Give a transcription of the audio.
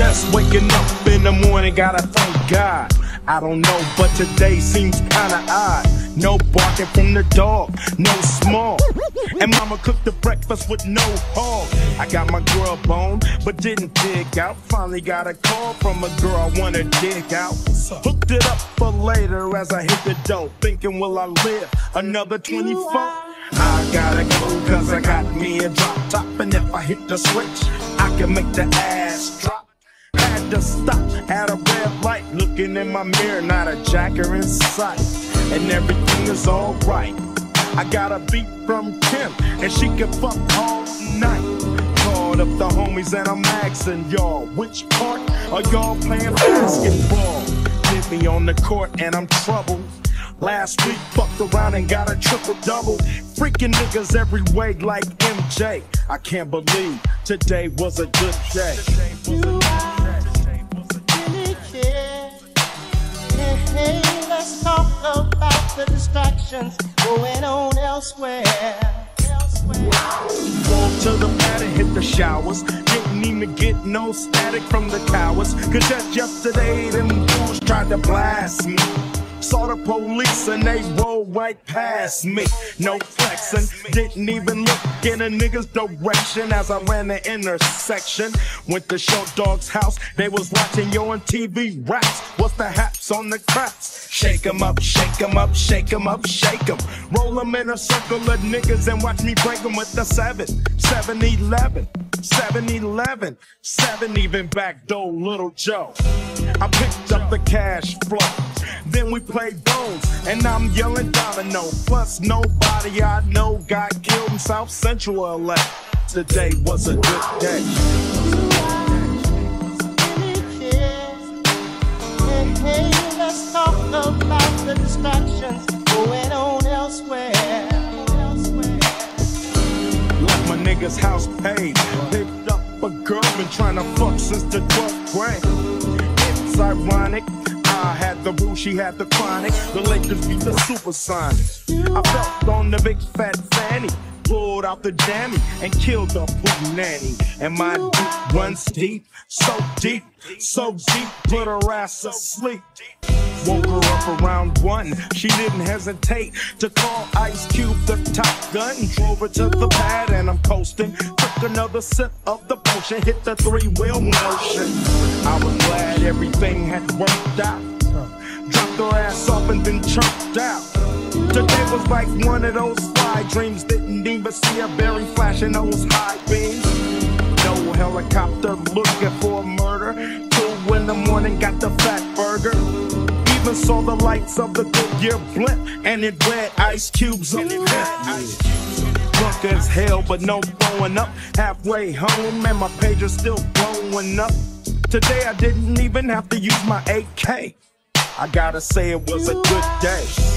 Just waking up in the morning, gotta thank God. I don't know, but today seems kinda odd. No barking from the dog, no small. And mama cooked the breakfast with no hog. I got my girl bone, but didn't dig out. Finally got a call from a girl I wanna dig out. Hooked it up for later as I hit the dough. Thinking, will I live another 24? I gotta go, cause I got me a drop top. And if I hit the switch, I can make the ass drop. Had to stop at a red light, looking in my mirror, not a jacker in sight. And everything is alright. I got a beat from Kim, and she can fuck all night. Called up the homies, and I'm asking y'all, which part are y'all playing basketball? Get me on the court, and I'm troubled. Last week, fucked around and got a triple double. Freaking niggas every way like MJ. I can't believe today was a good day. Let's talk about the distractions going on elsewhere. Walk to the pad and hit the showers. Didn't even get no static from the cowards. Cause just yesterday, them fools tried to blast me. Saw the police and they rolled right past me. No flexing, didn't even look in a nigga's direction as I ran the intersection. Went to Short Dog's house, they was watching yo MTV raps. What's the haps on the craps? Shake 'em up, shake 'em up, shake 'em up, shake 'em. Roll 'em in a circle of niggas and watch me break 'em with the 7, 7 11. 7-Eleven, 7 even back door Little Joe. I picked up the cash flow. Then we played bones, and I'm yelling domino. Plus, nobody I know got killed in South Central LA. Today was a good day. Hey, let's talk about the distractions going on elsewhere. Left my nigga's house paid. Picked up a girl, been trying to fuck since the 12th grade. It's ironic. The rule, she had the chronic. The Lakers beat the Supersonics. I felt on the big fat fanny. Pulled out the jammy and killed the poop nanny. And my deep runs deep, so deep, so deep, put her ass asleep. Woke her up around one. She didn't hesitate to call Ice Cube the top gun. Drove her to the pad and I'm coasting. Took another sip of the potion, hit the three wheel motion. I was glad everything had worked out. Dropped her ass off and then chirped out. Today was like one of those fly dreams. Didn't even see a berry flashing those high beams. No helicopter looking for a murder. Two in the morning, got the fat burger. Even saw the lights of the Goodyear blimp, and it read Ice Cubes on it. Drunk as hell, but no throwing up. Halfway home, and my pager's still blowing up. Today I didn't even have to use my AK. I gotta say it was a good day.